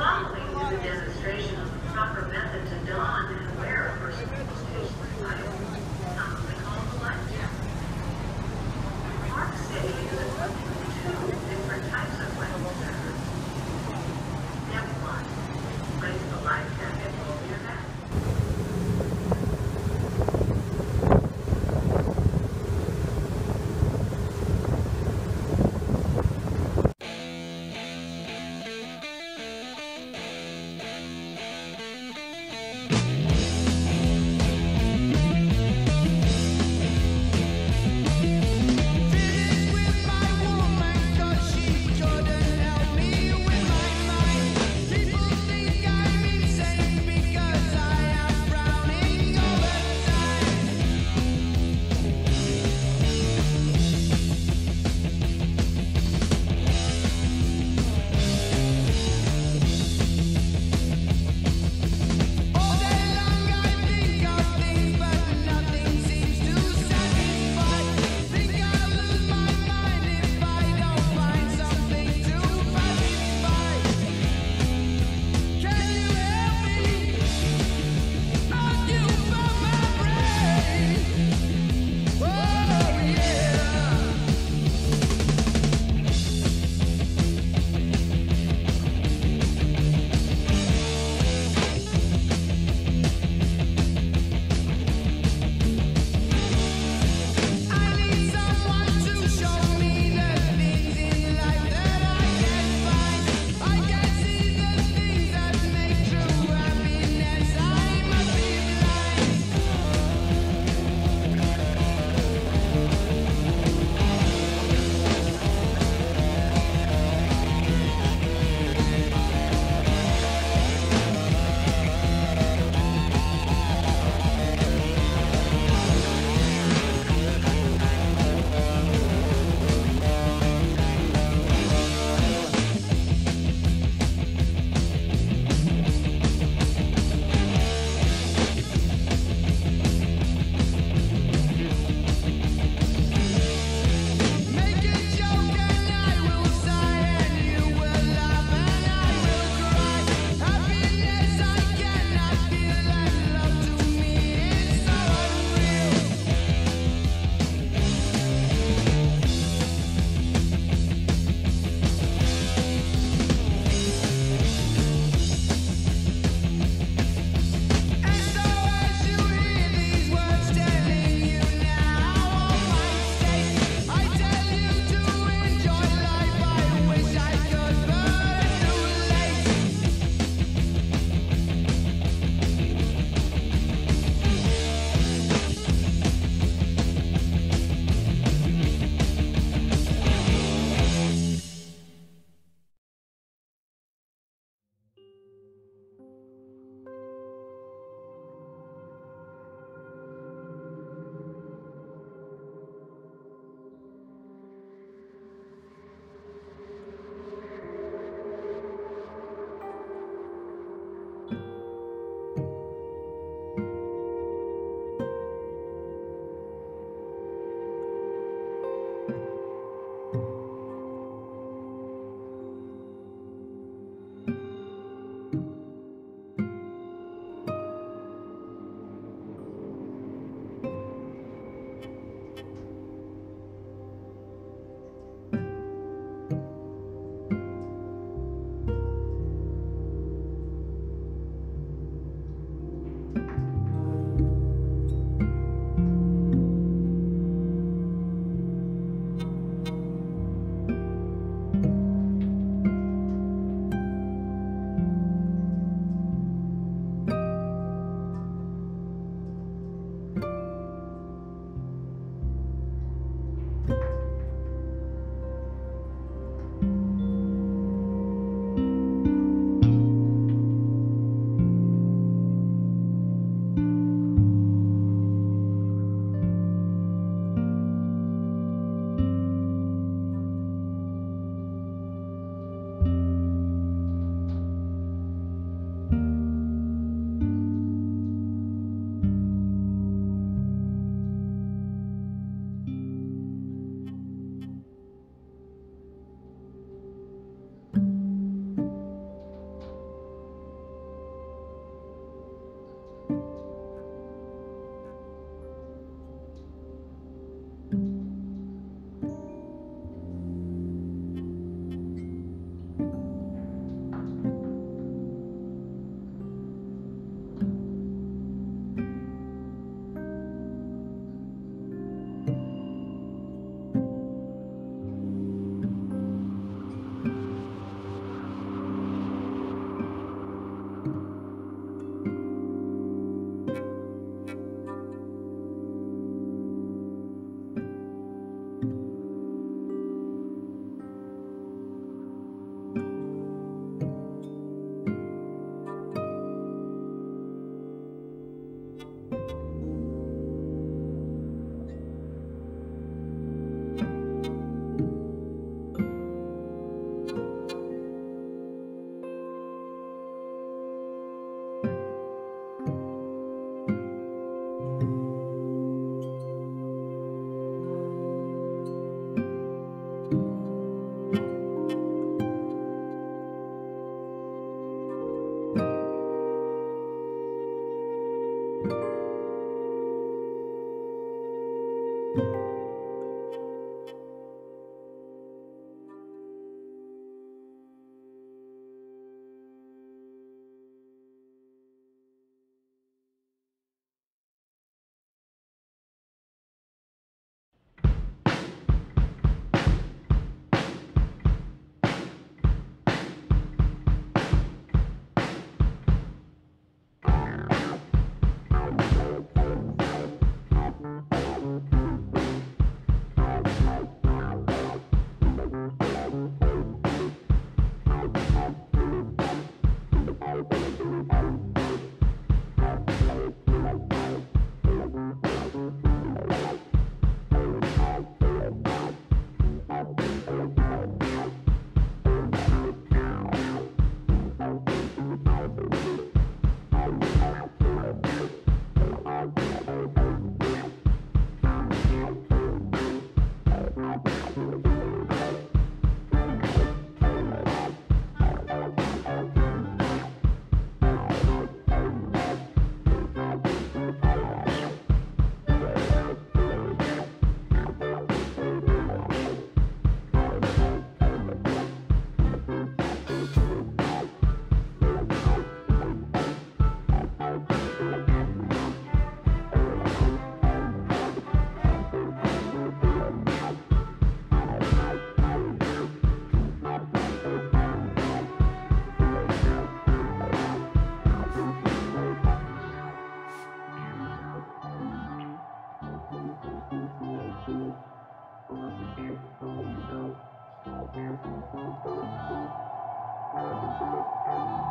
Following is a demonstration Thank